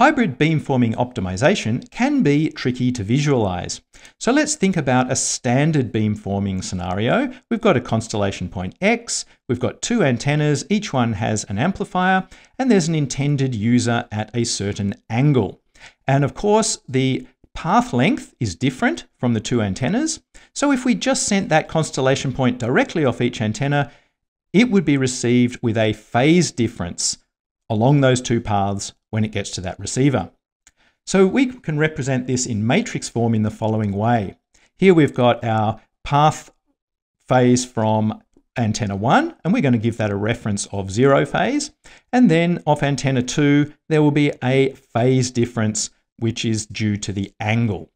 hybrid beamforming optimization can be tricky to visualize. So let's think about a standard beamforming scenario. We've got a constellation point X, we've got two antennas, each one has an amplifier, and there's an intended user at a certain angle. And of course, the path length is different from the two antennas. So if we just sent that constellation point directly off each antenna, it would be received with a phase difference along those two paths when it gets to that receiver. So we can represent this in matrix form in the following way. Here we've got our path phase from antenna 1, and we're going to give that a reference of zero phase. And then off antenna 2, there will be a phase difference, which is due to the angle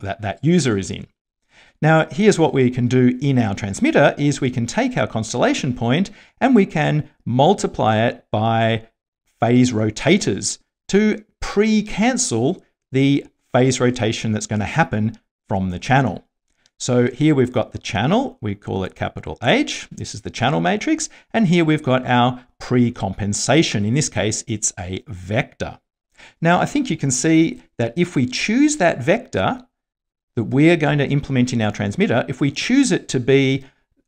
that that user is in. Now, here's what we can do in our transmitter is we can take our constellation point and we can multiply it by phase rotators to pre-cancel the phase rotation that's going to happen from the channel. So here we've got the channel, we call it capital H, this is the channel matrix, and here we've got our pre-compensation. In this case, it's a vector. Now, I think you can see that if we choose that vector that we're going to implement in our transmitter, if we choose it to be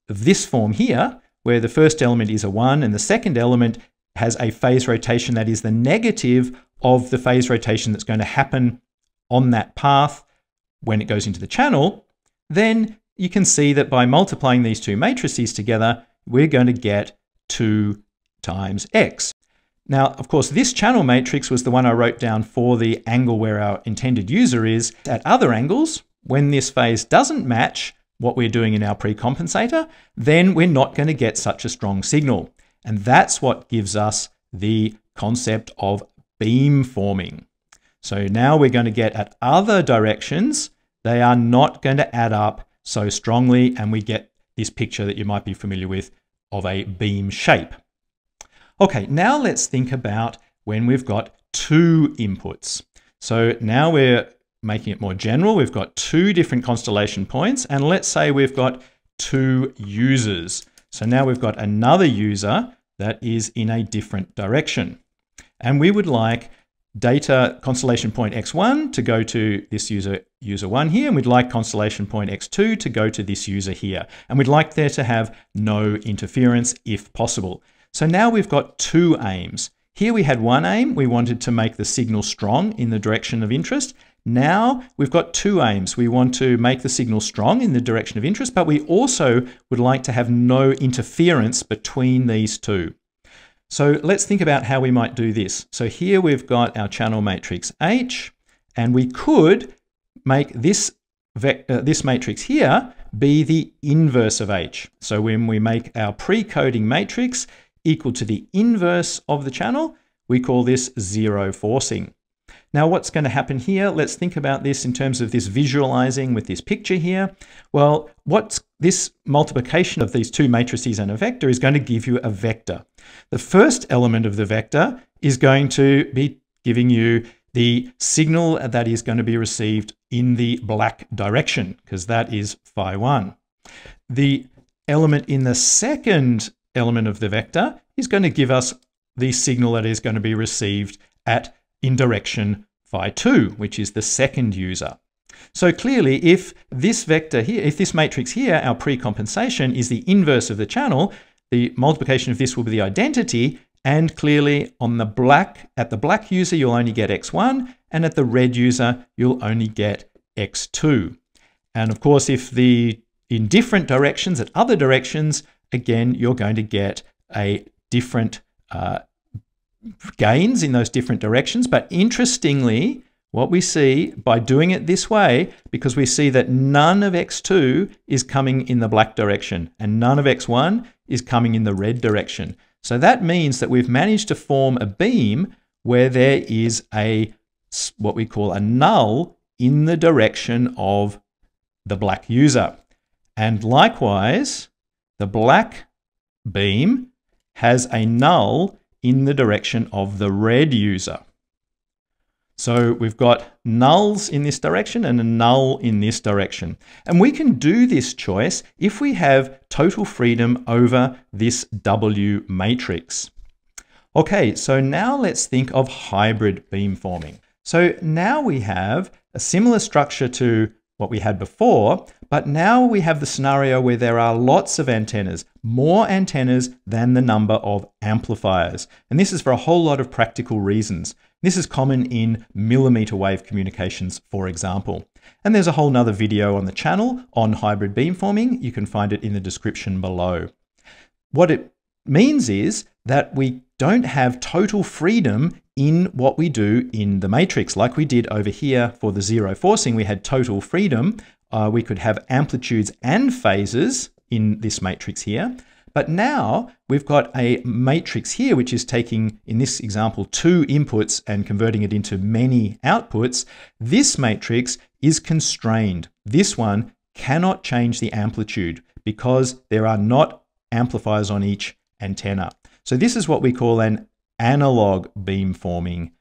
this form here, where the first element is a 1 and the second element has a phase rotation that is the negative of the phase rotation that's going to happen on that path when it goes into the channel, then you can see that by multiplying these two matrices together, we're going to get 2 times x. Now, of course, this channel matrix was the one I wrote down for the angle where our intended user is. At other angles, when this phase doesn't match what we're doing in our precompensator, then we're not going to get such a strong signal. And that's what gives us the concept of beam forming. So now we're going to get at other directions, they are not going to add up so strongly and we get this picture that you might be familiar with of a beam shape. Okay, now let's think about when we've got two inputs. So now we're making it more general. We've got two different constellation points and let's say we've got two users. So now we've got another user that is in a different direction. And we would like data constellation point x1 to go to this user user 1 here, and we'd like constellation point x2 to go to this user here. And we'd like there to have no interference if possible. So now we've got two aims. Here we had one aim, we wanted to make the signal strong in the direction of interest. Now we've got two aims. We want to make the signal strong in the direction of interest, but we also would like to have no interference between these two. So let's think about how we might do this. So here we've got our channel matrix H, and we could make this, uh, this matrix here be the inverse of H. So when we make our pre-coding matrix equal to the inverse of the channel, we call this zero forcing. Now what's going to happen here? Let's think about this in terms of this visualizing with this picture here. Well, what's this multiplication of these two matrices and a vector is going to give you a vector. The first element of the vector is going to be giving you the signal that is going to be received in the black direction, because that is phi 1. The element in the second element of the vector is going to give us the signal that is going to be received at in direction phi 2, which is the second user. So clearly, if this vector here, if this matrix here, our pre-compensation is the inverse of the channel, the multiplication of this will be the identity, and clearly on the black, at the black user, you'll only get x1, and at the red user, you'll only get x2. And of course, if the in different directions, at other directions, again, you're going to get a different uh, gains in those different directions. But interestingly, what we see by doing it this way, because we see that none of x2 is coming in the black direction and none of x1 is coming in the red direction. So that means that we've managed to form a beam where there is a what we call a null in the direction of the black user. And likewise, the black beam has a null in the direction of the red user. So we've got nulls in this direction and a null in this direction. And we can do this choice if we have total freedom over this W matrix. Okay, so now let's think of hybrid beamforming. So now we have a similar structure to what we had before, but now we have the scenario where there are lots of antennas, more antennas than the number of amplifiers. And this is for a whole lot of practical reasons. This is common in millimeter wave communications, for example. And there's a whole nother video on the channel on hybrid beamforming. You can find it in the description below. What it means is that we don't have total freedom in what we do in the matrix. Like we did over here for the zero forcing, we had total freedom. Uh, we could have amplitudes and phases in this matrix here. But now we've got a matrix here, which is taking, in this example, two inputs and converting it into many outputs. This matrix is constrained. This one cannot change the amplitude because there are not amplifiers on each antenna. So this is what we call an analog beamforming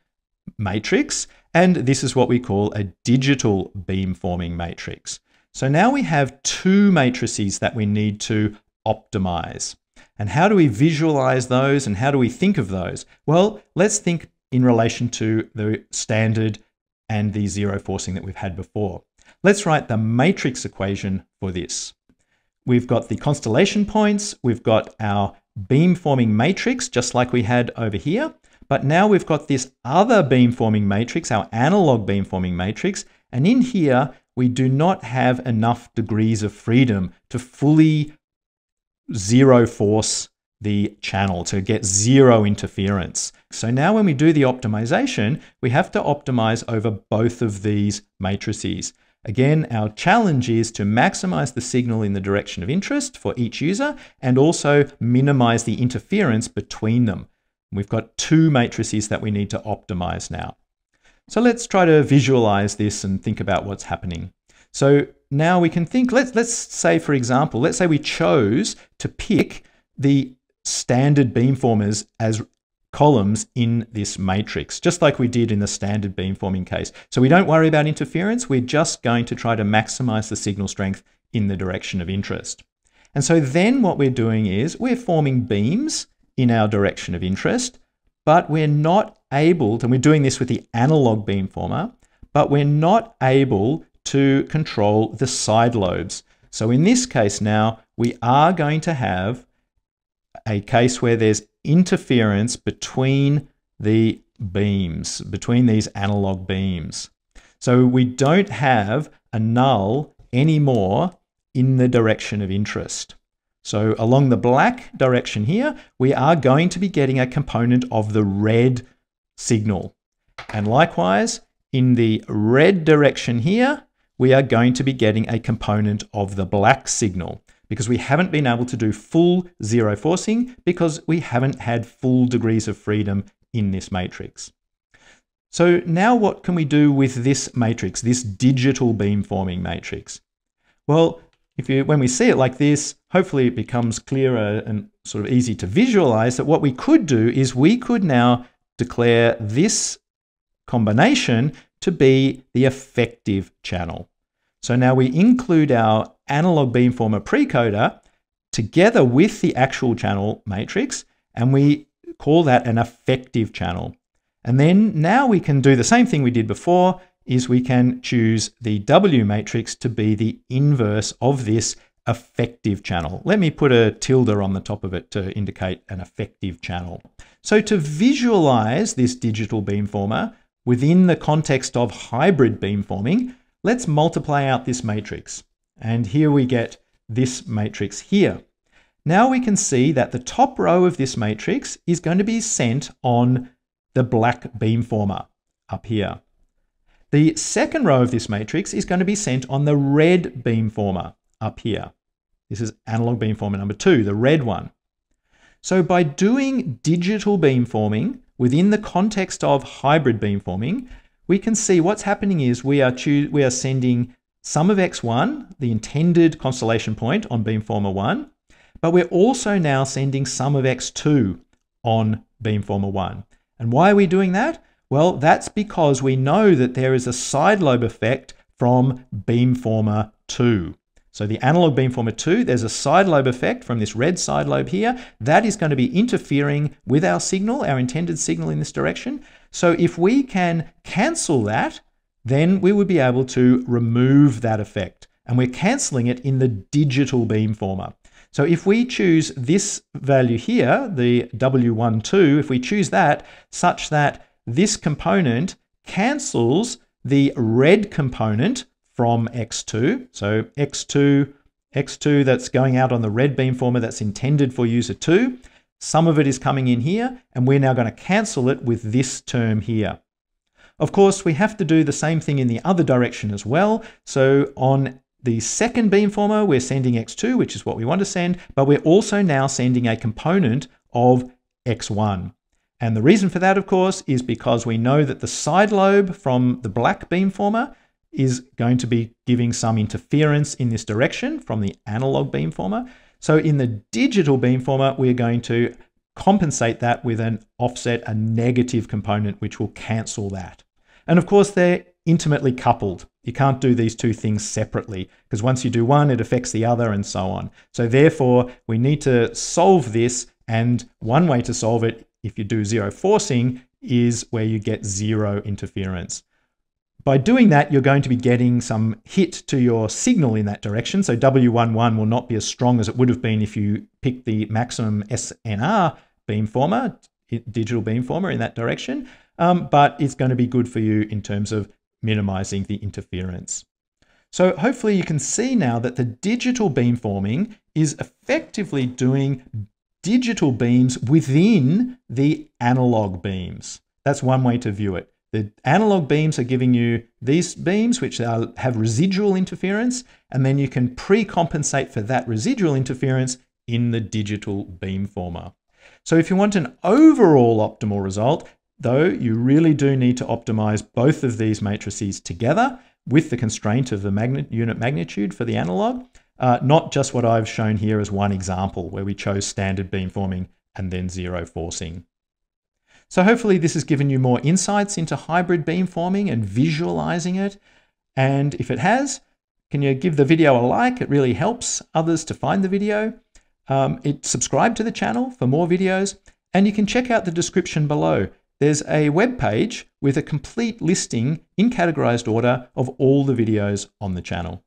matrix, and this is what we call a digital beamforming matrix. So now we have two matrices that we need to optimize. And how do we visualize those and how do we think of those? Well, let's think in relation to the standard and the zero forcing that we've had before. Let's write the matrix equation for this. We've got the constellation points, we've got our beamforming matrix, just like we had over here. But now we've got this other beamforming matrix, our analog beamforming matrix. And in here, we do not have enough degrees of freedom to fully zero force the channel to get zero interference. So now when we do the optimization, we have to optimize over both of these matrices. Again, our challenge is to maximize the signal in the direction of interest for each user and also minimize the interference between them. We've got two matrices that we need to optimize now. So let's try to visualize this and think about what's happening. So now we can think, let's, let's say, for example, let's say we chose to pick the standard beamformers as columns in this matrix, just like we did in the standard beamforming case. So we don't worry about interference. We're just going to try to maximize the signal strength in the direction of interest. And so then what we're doing is we're forming beams in our direction of interest, but we're not able, and we're doing this with the analog beamformer, but we're not able to control the side lobes. So in this case now, we are going to have a case where there's interference between the beams, between these analog beams. So we don't have a null anymore in the direction of interest. So along the black direction here, we are going to be getting a component of the red signal. And likewise, in the red direction here, we are going to be getting a component of the black signal because we haven't been able to do full zero forcing because we haven't had full degrees of freedom in this matrix. So now what can we do with this matrix, this digital beamforming matrix? Well, if you, when we see it like this, hopefully it becomes clearer and sort of easy to visualize that what we could do is we could now declare this combination to be the effective channel. So now we include our analog beamformer precoder together with the actual channel matrix, and we call that an effective channel. And then now we can do the same thing we did before, is we can choose the W matrix to be the inverse of this effective channel. Let me put a tilde on the top of it to indicate an effective channel. So to visualize this digital beamformer within the context of hybrid beamforming, let's multiply out this matrix. And here we get this matrix here. Now we can see that the top row of this matrix is going to be sent on the black beamformer up here. The second row of this matrix is going to be sent on the red beamformer up here. This is analog beamformer number two, the red one. So by doing digital beamforming within the context of hybrid beamforming, we can see what's happening is we are, we are sending some of X1, the intended constellation point on beamformer 1, but we're also now sending some of X2 on beamformer 1. And why are we doing that? Well, that's because we know that there is a side lobe effect from beamformer 2. So the analog beamformer 2, there's a side lobe effect from this red side lobe here. That is going to be interfering with our signal, our intended signal in this direction. So if we can cancel that, then we would be able to remove that effect. And we're cancelling it in the digital beamformer. So if we choose this value here, the W12, if we choose that such that this component cancels the red component from X2. So X2, X2 that's going out on the red beamformer that's intended for user 2. Some of it is coming in here, and we're now going to cancel it with this term here. Of course, we have to do the same thing in the other direction as well. So on the second beamformer, we're sending X2, which is what we want to send, but we're also now sending a component of X1. And the reason for that, of course, is because we know that the side lobe from the black beamformer is going to be giving some interference in this direction from the analog beamformer. So in the digital beamformer, we're going to compensate that with an offset, a negative component, which will cancel that. And of course, they're intimately coupled. You can't do these two things separately because once you do one, it affects the other and so on. So therefore, we need to solve this. And one way to solve it, if you do zero forcing, is where you get zero interference. By doing that, you're going to be getting some hit to your signal in that direction. So W11 will not be as strong as it would have been if you picked the maximum SNR beamformer, digital beamformer in that direction. Um, but it's going to be good for you in terms of minimizing the interference. So hopefully you can see now that the digital beamforming is effectively doing digital beams within the analog beams. That's one way to view it. The analog beams are giving you these beams, which are, have residual interference, and then you can pre-compensate for that residual interference in the digital beamformer. So if you want an overall optimal result, though, you really do need to optimize both of these matrices together with the constraint of the magnet, unit magnitude for the analog, uh, not just what I've shown here as one example where we chose standard beamforming and then zero forcing. So hopefully this has given you more insights into hybrid beamforming and visualizing it. And if it has, can you give the video a like? It really helps others to find the video. Um, it, subscribe to the channel for more videos, and you can check out the description below. There's a web page with a complete listing in categorized order of all the videos on the channel.